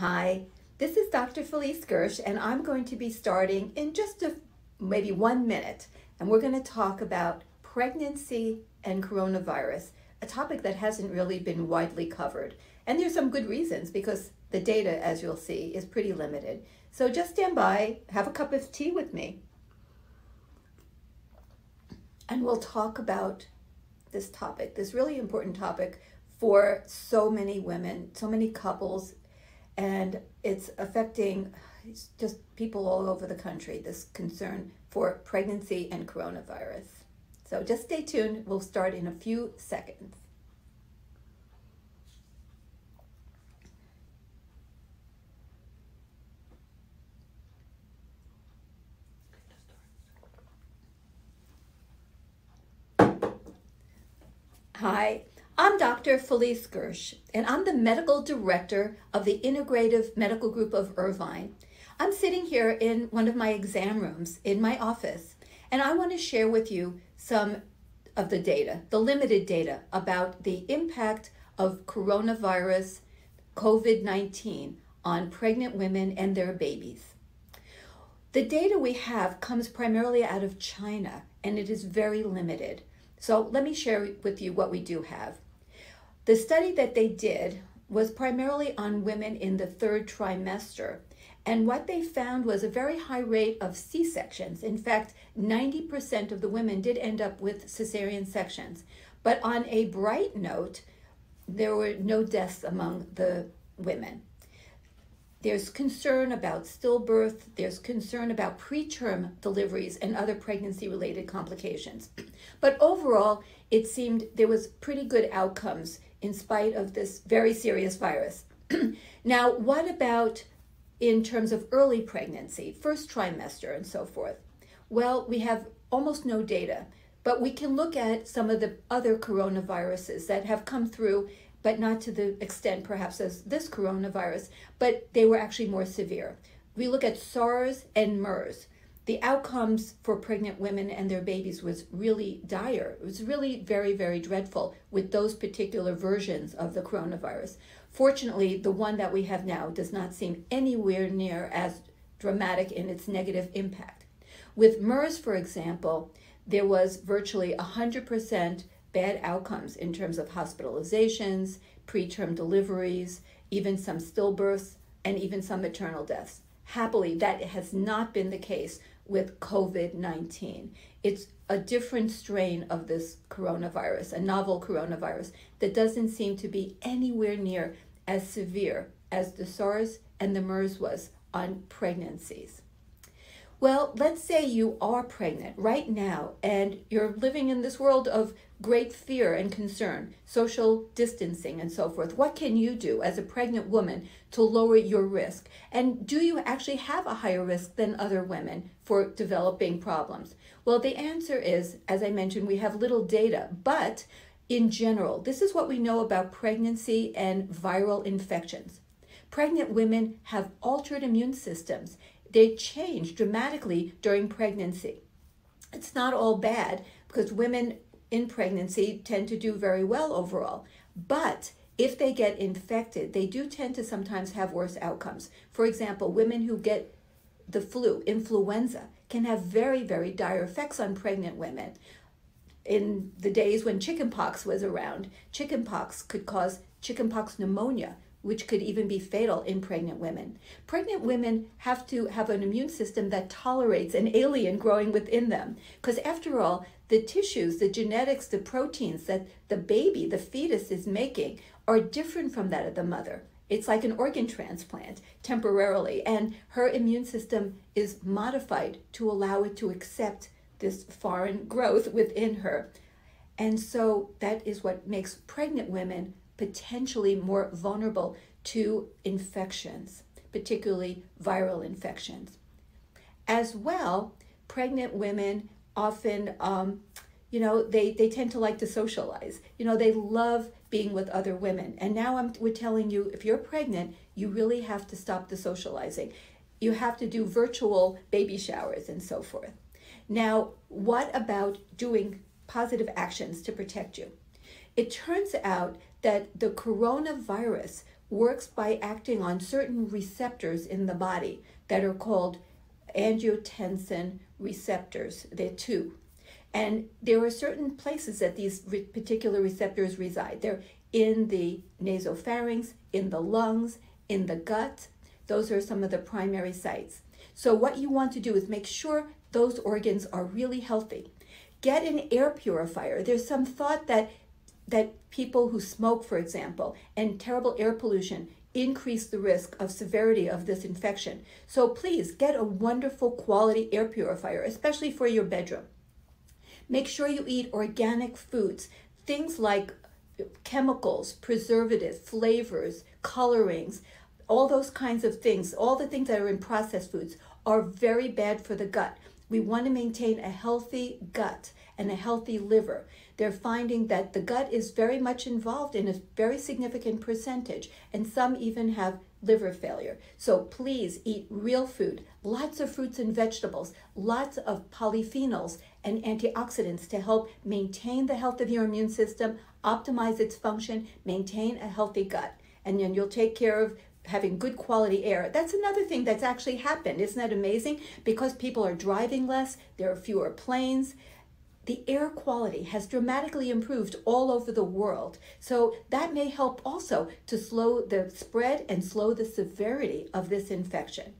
Hi, this is Dr. Felice Gersh, and I'm going to be starting in just a, maybe one minute. And we're going to talk about pregnancy and coronavirus, a topic that hasn't really been widely covered. And there's some good reasons because the data, as you'll see, is pretty limited. So just stand by, have a cup of tea with me, and we'll talk about this topic, this really important topic for so many women, so many couples, and it's affecting just people all over the country, this concern for pregnancy and coronavirus. So just stay tuned. We'll start in a few seconds. Hi, I'm Dr. Felice Gersh, and I'm the medical director of the Integrative Medical Group of Irvine. I'm sitting here in one of my exam rooms in my office, and I want to share with you some of the data, the limited data about the impact of coronavirus COVID 19 on pregnant women and their babies. The data we have comes primarily out of China, and it is very limited. So let me share with you what we do have. The study that they did was primarily on women in the third trimester. And what they found was a very high rate of C sections. In fact, 90% of the women did end up with cesarean sections. But on a bright note, there were no deaths among the women. There's concern about stillbirth, there's concern about preterm deliveries and other pregnancy related complications. But overall, it seemed there was pretty good outcomes in spite of this very serious virus. now, what about in terms of early pregnancy, first trimester, and so forth? Well, we have almost no data, but we can look at some of the other coronaviruses that have come through but not to the extent perhaps as this coronavirus, but they were actually more severe. We look at SARS and MERS. The outcomes for pregnant women and their babies was really dire. It was really very, very dreadful with those particular versions of the coronavirus. Fortunately, the one that we have now does not seem anywhere near as dramatic in its negative impact. With MERS, for example, there was virtually 100% bad outcomes in terms of hospitalizations, preterm deliveries, even some stillbirths, and even some maternal deaths. Happily, that has not been the case with COVID 19. It's a different strain of this coronavirus, a novel coronavirus, that doesn't seem to be anywhere near as severe as the SARS and the MERS was on pregnancies. Well, let's say you are pregnant right now and you're living in this world of great fear and concern, social distancing, and so forth. What can you do as a pregnant woman to lower your risk? And do you actually have a higher risk than other women for developing problems? Well, the answer is, as I mentioned, we have little data, but in general, this is what we know about pregnancy and viral infections. Pregnant women have altered immune systems they change dramatically during pregnancy. It's not all bad because women in pregnancy tend to do very well overall. But if they get infected, they do tend to sometimes have worse outcomes. For example, women who get the flu, influenza, can have very, very dire effects on pregnant women. In the days when chickenpox was around, chickenpox could cause chickenpox pneumonia, which could even be fatal in pregnant women. Pregnant women have to have an immune system that tolerates an alien growing within them. Because after all, the tissues, the genetics, the proteins that the baby, the fetus, is making are different from that of the mother. It's like an organ transplant temporarily, and her immune system is modified to allow it to accept this foreign growth within her. And so that is what makes pregnant women potentially more vulnerable to infections, particularly viral infections. As well, pregnant women often, um, you know, they, they tend to like to socialize. You know, they love being with other women. And now I'm, we're telling you, if you're pregnant, you really have to stop the socializing. You have to do virtual baby showers and so forth. Now, what about doing positive actions to protect you? It turns out that the coronavirus works by acting on certain receptors in the body that are called angiotensin receptors. There are two. And there are certain places that these re- particular receptors reside. They're in the nasopharynx, in the lungs, in the gut. Those are some of the primary sites. So, what you want to do is make sure those organs are really healthy. Get an air purifier. There's some thought that that people who smoke, for example, and terrible air pollution increase the risk of severity of this infection. So please get a wonderful quality air purifier, especially for your bedroom. Make sure you eat organic foods, things like chemicals, preservatives, flavors, colorings, all those kinds of things, all the things that are in processed foods are very bad for the gut. We want to maintain a healthy gut and a healthy liver. They're finding that the gut is very much involved in a very significant percentage, and some even have liver failure. So please eat real food, lots of fruits and vegetables, lots of polyphenols and antioxidants to help maintain the health of your immune system, optimize its function, maintain a healthy gut. And then you'll take care of having good quality air. That's another thing that's actually happened. Isn't that amazing? Because people are driving less, there are fewer planes the air quality has dramatically improved all over the world. So that may help also to slow the spread and slow the severity of this infection.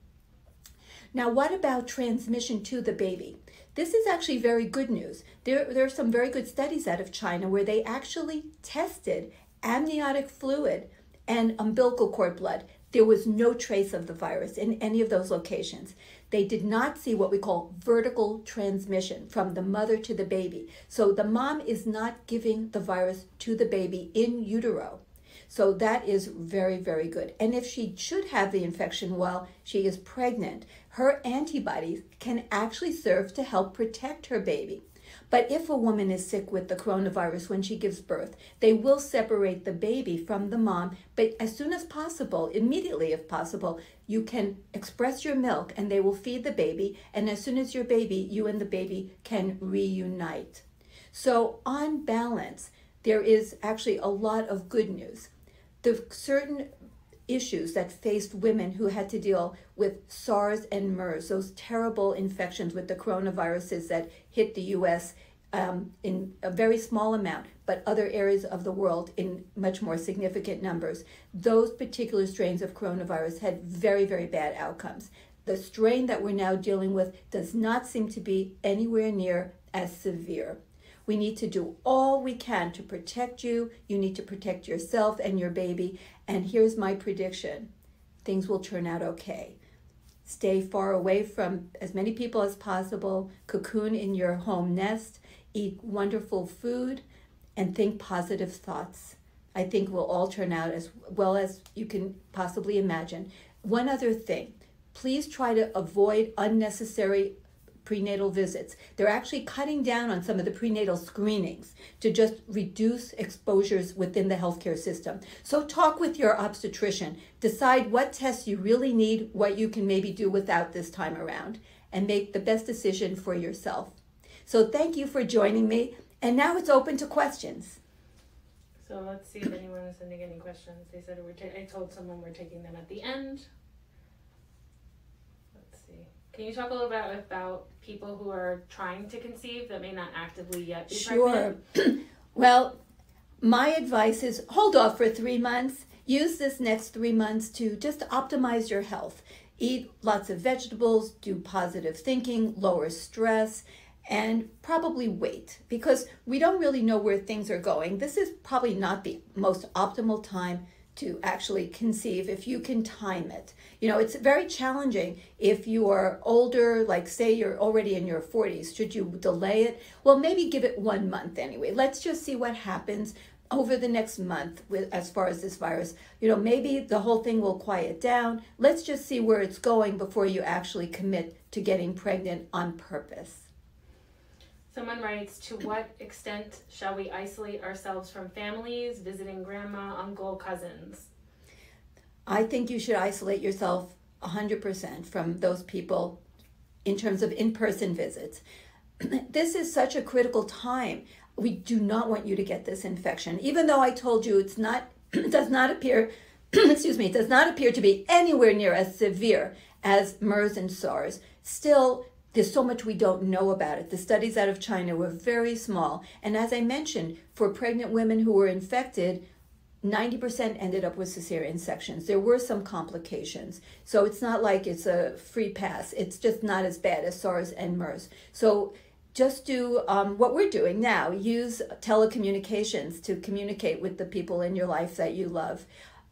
Now, what about transmission to the baby? This is actually very good news. There, there are some very good studies out of China where they actually tested amniotic fluid and umbilical cord blood. There was no trace of the virus in any of those locations they did not see what we call vertical transmission from the mother to the baby. So the mom is not giving the virus to the baby in utero. So that is very, very good. And if she should have the infection while she is pregnant, her antibodies can actually serve to help protect her baby. But if a woman is sick with the coronavirus when she gives birth, they will separate the baby from the mom. But as soon as possible, immediately if possible, you can express your milk and they will feed the baby. And as soon as your baby, you and the baby can reunite. So, on balance, there is actually a lot of good news. The certain issues that faced women who had to deal with SARS and MERS, those terrible infections with the coronaviruses that hit the US um, in a very small amount, but other areas of the world in much more significant numbers. Those particular strains of coronavirus had very, very bad outcomes. The strain that we're now dealing with does not seem to be anywhere near as severe. We need to do all we can to protect you. You need to protect yourself and your baby. And here's my prediction things will turn out okay. Stay far away from as many people as possible, cocoon in your home nest, eat wonderful food, and think positive thoughts. I think will all turn out as well as you can possibly imagine. One other thing please try to avoid unnecessary prenatal visits. They're actually cutting down on some of the prenatal screenings to just reduce exposures within the healthcare system. So talk with your obstetrician, decide what tests you really need, what you can maybe do without this time around, and make the best decision for yourself. So thank you for joining me, and now it's open to questions. So let's see if anyone is sending any questions. They said we're. I told someone we're taking them at the end. Can you talk a little bit about people who are trying to conceive that may not actively yet be sure. pregnant? well, my advice is hold off for three months. Use this next three months to just optimize your health. Eat lots of vegetables, do positive thinking, lower stress, and probably wait because we don't really know where things are going. This is probably not the most optimal time to actually conceive if you can time it. You know, it's very challenging if you are older, like say you're already in your 40s. Should you delay it? Well, maybe give it one month anyway. Let's just see what happens over the next month with as far as this virus. You know, maybe the whole thing will quiet down. Let's just see where it's going before you actually commit to getting pregnant on purpose. Someone writes, to what extent shall we isolate ourselves from families, visiting grandma, uncle, cousins? I think you should isolate yourself 100% from those people in terms of in person visits. this is such a critical time. We do not want you to get this infection. Even though I told you it's not, it does not appear excuse me, it does not appear to be anywhere near as severe as MERS and SARS. Still, there's so much we don't know about it. The studies out of China were very small. And as I mentioned, for pregnant women who were infected, 90% ended up with cesarean sections. There were some complications. So it's not like it's a free pass. It's just not as bad as SARS and MERS. So just do um, what we're doing now use telecommunications to communicate with the people in your life that you love.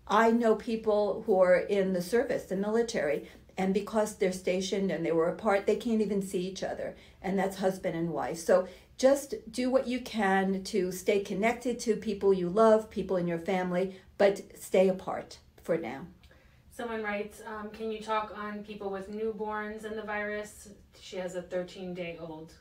I know people who are in the service, the military, and because they're stationed and they were apart, they can't even see each other. And that's husband and wife. So just do what you can to stay connected to people you love, people in your family, but stay apart for now. Someone writes, um, Can you talk on people with newborns and the virus? She has a 13 day old.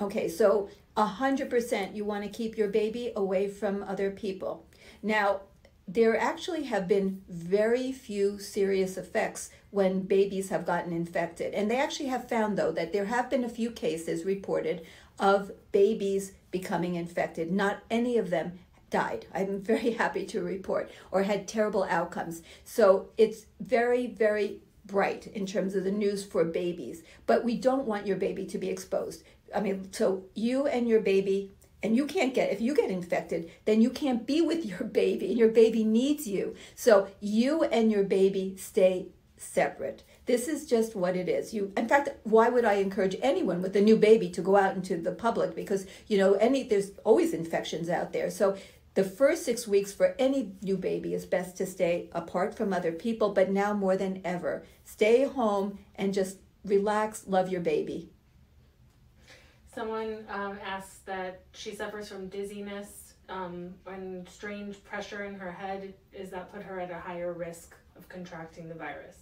Okay, so 100% you want to keep your baby away from other people. Now, there actually have been very few serious effects when babies have gotten infected. And they actually have found, though, that there have been a few cases reported of babies becoming infected. Not any of them died. I'm very happy to report, or had terrible outcomes. So it's very, very bright in terms of the news for babies. But we don't want your baby to be exposed. I mean, so you and your baby and you can't get if you get infected then you can't be with your baby and your baby needs you. So you and your baby stay separate. This is just what it is. You in fact why would i encourage anyone with a new baby to go out into the public? Because you know any there's always infections out there. So the first six weeks for any new baby is best to stay apart from other people but now more than ever stay home and just relax love your baby Someone um, asks that she suffers from dizziness um, and strange pressure in her head. Is that put her at a higher risk of contracting the virus?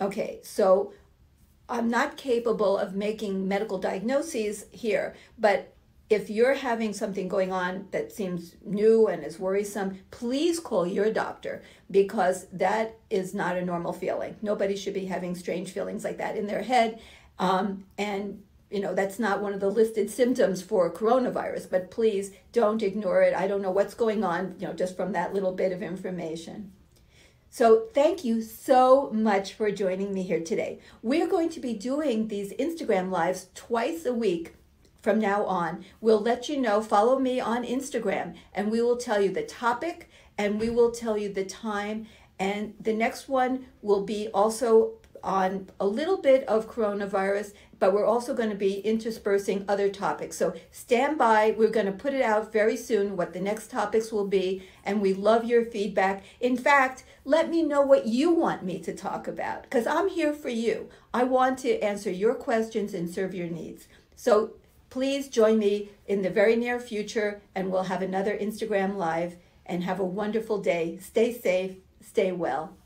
Okay, so I'm not capable of making medical diagnoses here, but if you're having something going on that seems new and is worrisome, please call your doctor because that is not a normal feeling. Nobody should be having strange feelings like that in their head. Um, and you know, that's not one of the listed symptoms for coronavirus, but please don't ignore it. I don't know what's going on, you know, just from that little bit of information. So, thank you so much for joining me here today. We're going to be doing these Instagram lives twice a week from now on. We'll let you know, follow me on Instagram, and we will tell you the topic and we will tell you the time. And the next one will be also on a little bit of coronavirus, but we're also going to be interspersing other topics. So stand by. We're going to put it out very soon what the next topics will be, and we love your feedback. In fact, let me know what you want me to talk about because I'm here for you. I want to answer your questions and serve your needs. So please join me in the very near future, and we'll have another Instagram Live. And have a wonderful day. Stay safe, stay well.